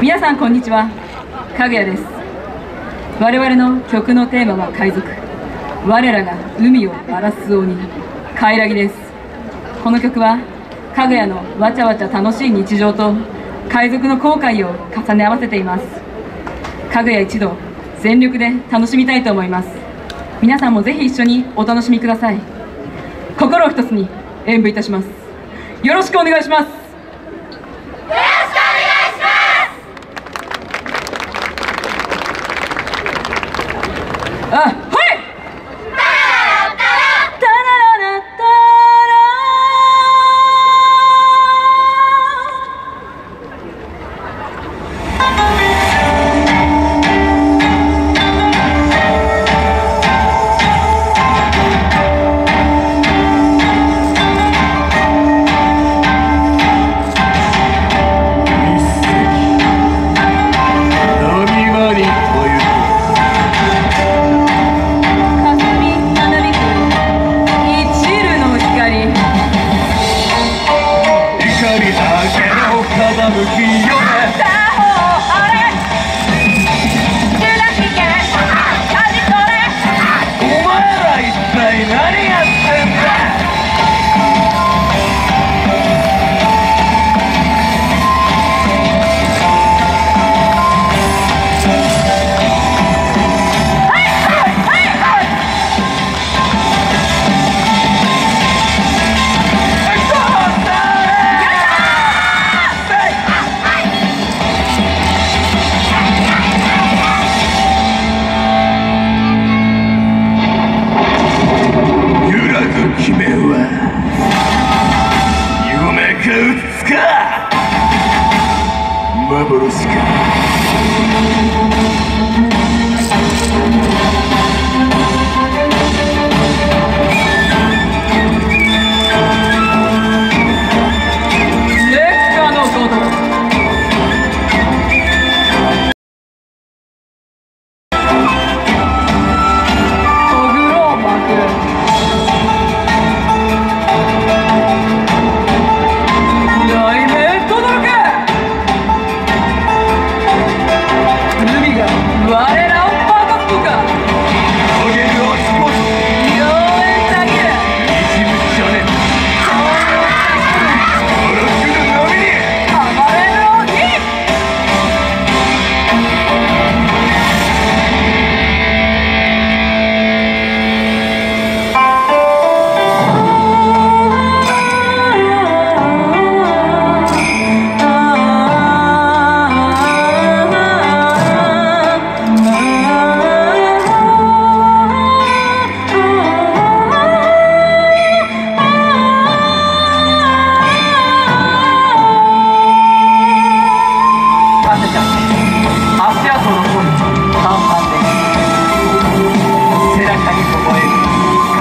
皆さんこんにちは。かぐやです。我々の曲のテーマは海賊。我らが海を荒らす鬼カイラギです。この曲はかぐやのわちゃわちゃ楽しい日常と海賊の後悔を重ね合わせています。かぐや一同全力で楽しみたいと思います。皆さんもぜひ一緒にお楽しみください。心を一つに演舞いたします。よろしくお願いします。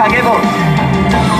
Paguemos.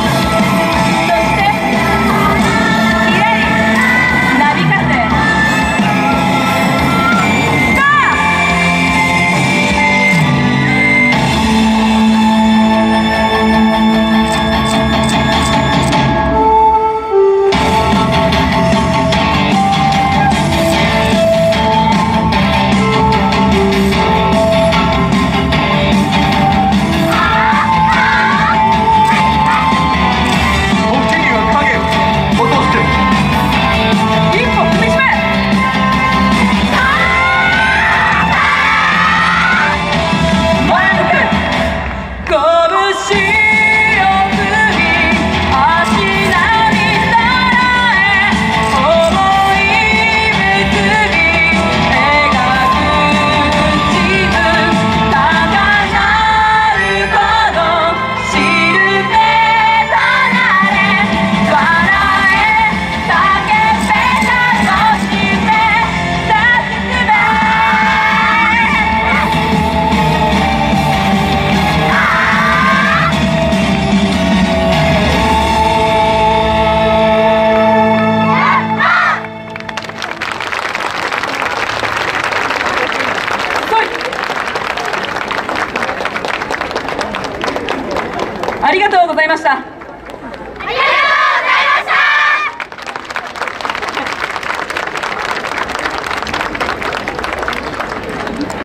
ございました。